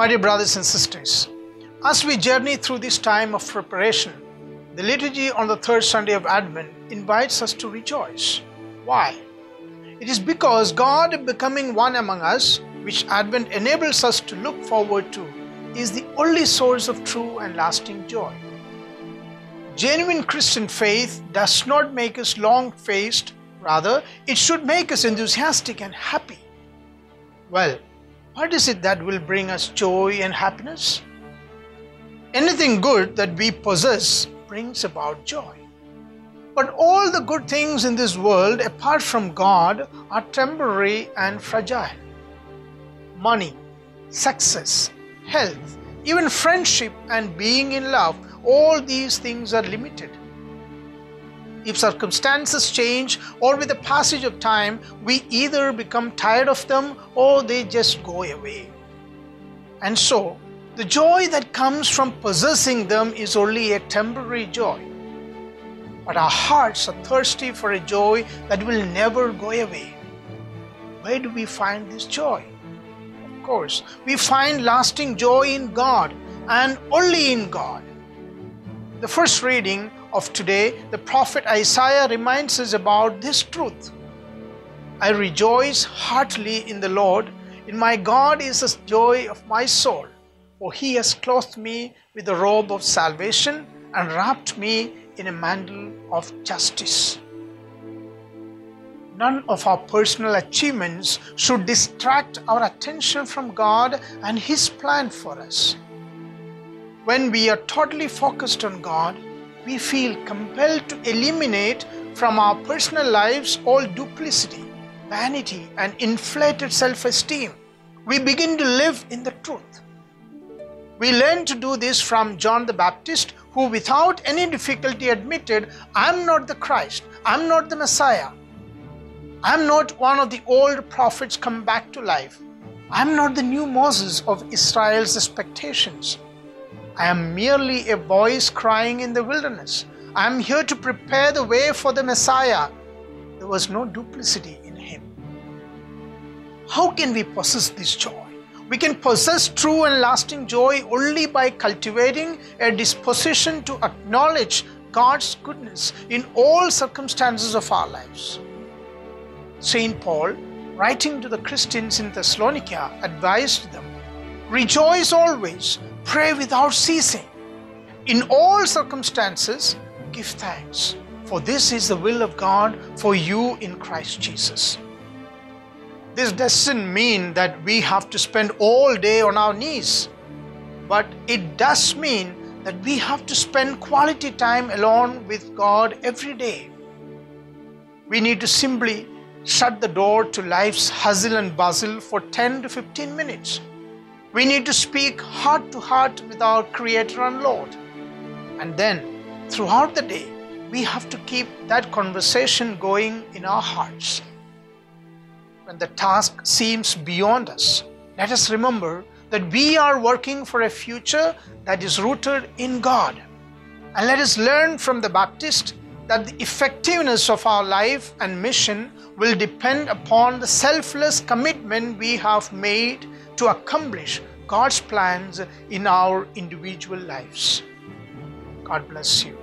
My dear brothers and sisters, as we journey through this time of preparation, the liturgy on the third Sunday of Advent invites us to rejoice. Why? It is because God becoming one among us, which Advent enables us to look forward to, is the only source of true and lasting joy. Genuine Christian faith does not make us long faced, rather, it should make us enthusiastic and happy. Well, what is it that will bring us joy and happiness? Anything good that we possess brings about joy. But all the good things in this world, apart from God, are temporary and fragile. Money, success, health, even friendship and being in love, all these things are limited. If circumstances change or with the passage of time, we either become tired of them or they just go away. And so, the joy that comes from possessing them is only a temporary joy. But our hearts are thirsty for a joy that will never go away. Where do we find this joy? Of course, we find lasting joy in God and only in God. The first reading of today, the prophet Isaiah reminds us about this truth. I rejoice heartily in the Lord. In my God is the joy of my soul, for he has clothed me with the robe of salvation and wrapped me in a mantle of justice. None of our personal achievements should distract our attention from God and His plan for us. When we are totally focused on God, we feel compelled to eliminate from our personal lives all duplicity, vanity, and inflated self esteem. We begin to live in the truth. We learn to do this from John the Baptist, who without any difficulty admitted, I'm not the Christ, I'm not the Messiah, I'm not one of the old prophets come back to life, I'm not the new Moses of Israel's expectations. I am merely a voice crying in the wilderness. I am here to prepare the way for the Messiah. There was no duplicity in him. How can we possess this joy? We can possess true and lasting joy only by cultivating a disposition to acknowledge God's goodness in all circumstances of our lives. St. Paul, writing to the Christians in Thessalonica, advised them Rejoice always Pray without ceasing. In all circumstances, give thanks, for this is the will of God for you in Christ Jesus. This doesn't mean that we have to spend all day on our knees, but it does mean that we have to spend quality time alone with God every day. We need to simply shut the door to life's hustle and bustle for 10 to 15 minutes we need to speak heart to heart with our Creator and Lord. And then, throughout the day, we have to keep that conversation going in our hearts. When the task seems beyond us, let us remember that we are working for a future that is rooted in God. And let us learn from the Baptist that the effectiveness of our life and mission will depend upon the selfless commitment we have made to accomplish God's plans in our individual lives. God bless you.